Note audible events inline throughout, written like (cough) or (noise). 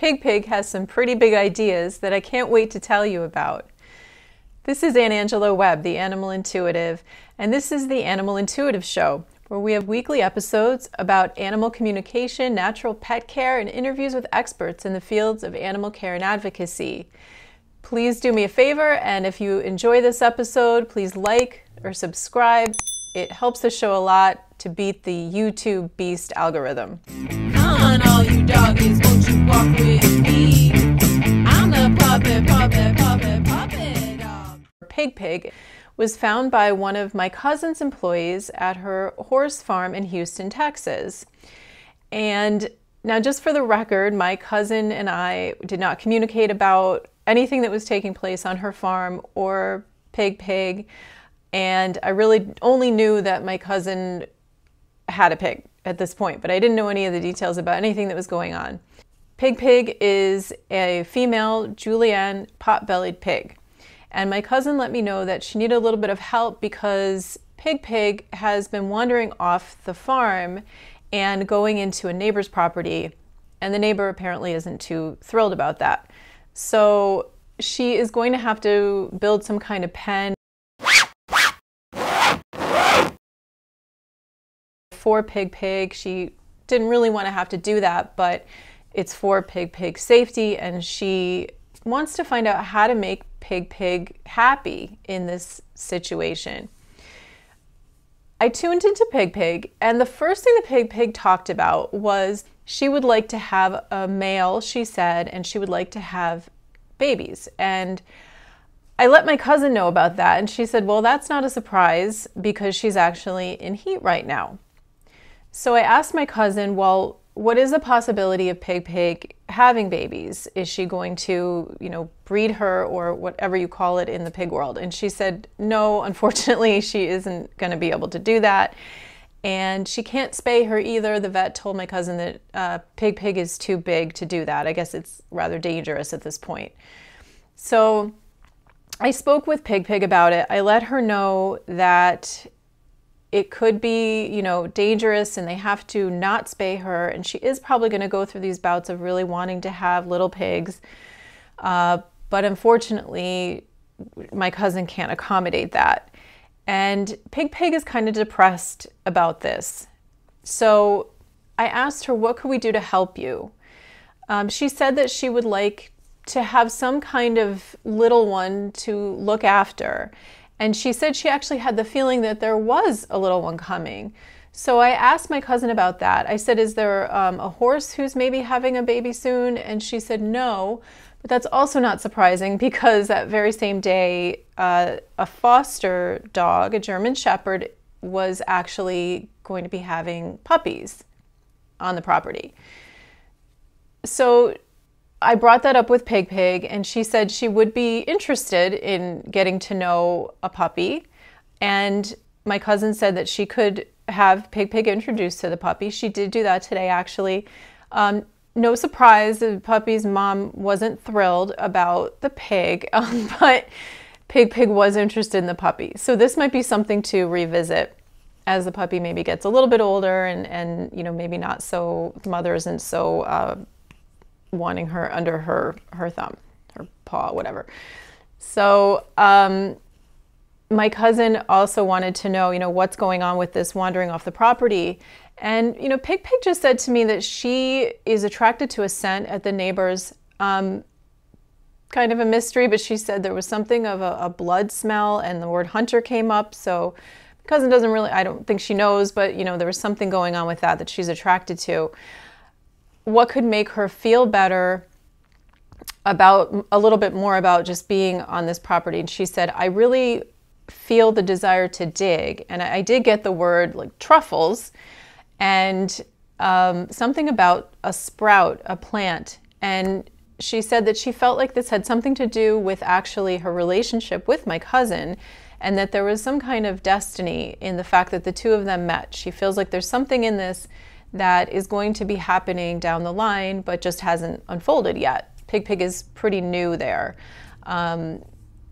Pig Pig has some pretty big ideas that I can't wait to tell you about. This is Anne Angelo Webb, the Animal Intuitive, and this is the Animal Intuitive Show, where we have weekly episodes about animal communication, natural pet care, and interviews with experts in the fields of animal care and advocacy. Please do me a favor, and if you enjoy this episode, please like or subscribe. It helps the show a lot to beat the YouTube beast algorithm. Pig was found by one of my cousin's employees at her horse farm in Houston, Texas. And now, just for the record, my cousin and I did not communicate about anything that was taking place on her farm or Pig Pig. And I really only knew that my cousin had a pig at this point, but I didn't know any of the details about anything that was going on. Pig Pig is a female Juliana pot-bellied pig. And my cousin let me know that she needed a little bit of help because Pig Pig has been wandering off the farm and going into a neighbor's property. And the neighbor apparently isn't too thrilled about that. So she is going to have to build some kind of pen for Pig Pig. She didn't really want to have to do that, but it's for Pig Pig safety, and she wants to find out how to make Pig Pig happy in this situation. I tuned into Pig Pig, and the first thing the Pig Pig talked about was she would like to have a male, she said, and she would like to have babies. And I let my cousin know about that, and she said, Well, that's not a surprise because she's actually in heat right now. So I asked my cousin, Well, what is the possibility of Pig Pig having babies? Is she going to, you know, breed her or whatever you call it in the pig world? And she said, no, unfortunately, she isn't going to be able to do that. And she can't spay her either. The vet told my cousin that uh, Pig Pig is too big to do that. I guess it's rather dangerous at this point. So I spoke with Pig Pig about it. I let her know that it could be, you know, dangerous and they have to not spay her. And she is probably going to go through these bouts of really wanting to have little pigs. Uh, but unfortunately, my cousin can't accommodate that. And Pig Pig is kind of depressed about this. So I asked her, what could we do to help you? Um, she said that she would like to have some kind of little one to look after. And she said she actually had the feeling that there was a little one coming. So I asked my cousin about that. I said, Is there um, a horse who's maybe having a baby soon? And she said, No. But that's also not surprising (laughs) because that very same day, uh, a foster dog, a German Shepherd, was actually going to be having puppies on the property. So I brought that up with Pig Pig, and she said she would be interested in getting to know a puppy. And my cousin said that she could have Pig Pig introduced to the puppy. She did do that today, actually. Um, no surprise, the puppy's mom wasn't thrilled about the pig, (laughs) um, but Pig Pig was interested in the puppy. So this might be something to revisit as the puppy maybe gets a little bit older and, and you know, maybe not so, the mother isn't so uh, wanting her under her her thumb, her paw, whatever. So um, my cousin also wanted to know, you know, what's going on with this wandering off the property. And you know, Pig Pig just said to me that she is attracted to a scent at the neighbors. Um, kind of a mystery, but she said there was something of a, a blood smell, and the word hunter came up. So cousin doesn't really, I don't think she knows, but you know, there was something going on with that that she's attracted to what could make her feel better about a little bit more about just being on this property. And she said, I really feel the desire to dig. And I, I did get the word like truffles and um, something about a sprout, a plant. And she said that she felt like this had something to do with actually her relationship with my cousin and that there was some kind of destiny in the fact that the two of them met. She feels like there's something in this that is going to be happening down the line, but just hasn't unfolded yet. Pig Pig is pretty new there. Um,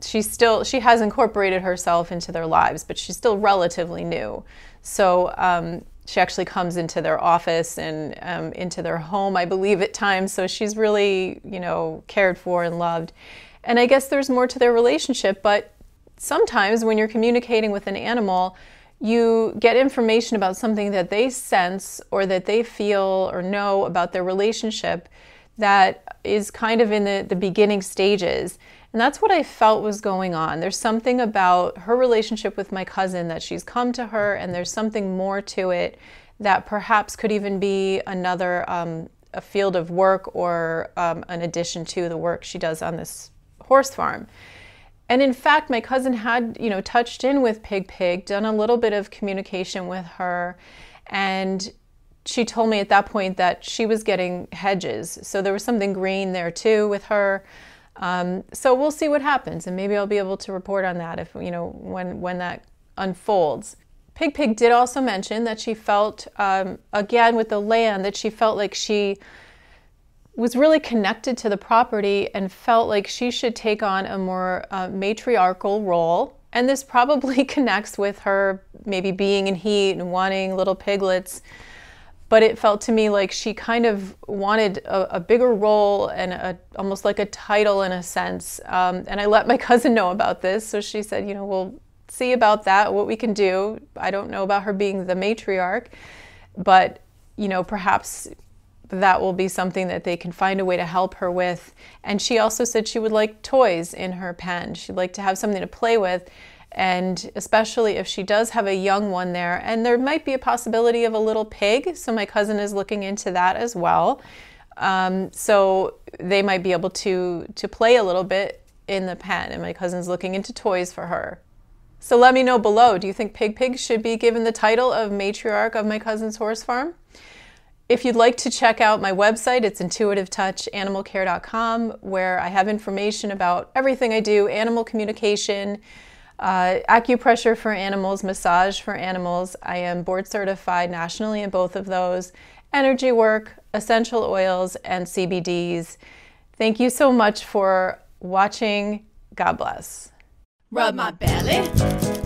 she's still she has incorporated herself into their lives, but she's still relatively new. So um, she actually comes into their office and um, into their home, I believe, at times. So she's really, you know, cared for and loved. And I guess there's more to their relationship, but sometimes when you're communicating with an animal, you get information about something that they sense or that they feel or know about their relationship that is kind of in the, the beginning stages. And that's what I felt was going on. There's something about her relationship with my cousin that she's come to her, and there's something more to it that perhaps could even be another um, a field of work or um, an addition to the work she does on this horse farm. And in fact, my cousin had, you know, touched in with Pig Pig, done a little bit of communication with her, and she told me at that point that she was getting hedges. So there was something green there too with her. Um, so we'll see what happens, and maybe I'll be able to report on that if you know when when that unfolds. Pig Pig did also mention that she felt um, again with the land that she felt like she was really connected to the property and felt like she should take on a more uh, matriarchal role. And this probably (laughs) connects with her maybe being in heat and wanting little piglets. But it felt to me like she kind of wanted a, a bigger role and a, almost like a title in a sense. Um, and I let my (laughs) cousin know about this. So she said, you know, we'll see about that, what we can do. I don't know about her being the matriarch, but, you know, perhaps that will be something that they can find a way to help her with. And she also said she would like toys in her pen. She'd like to have something to play with. And especially if she does have a young one there, and there might be a possibility of a little pig. So my cousin is looking into that as well. Um, so they might be able to to play a little bit in the pen. And my cousin's looking into toys for her. So let me know below. Do you think Pig Pig should be given the title of matriarch of my cousin's horse farm? If you'd like to check out my website, it's intuitivetouchanimalcare.com, where I have information about everything I do animal communication, uh, acupressure for animals, massage for animals. I am board certified nationally in both of those, energy work, essential oils, and CBDs. Thank you so much for watching. God bless. Rub my belly.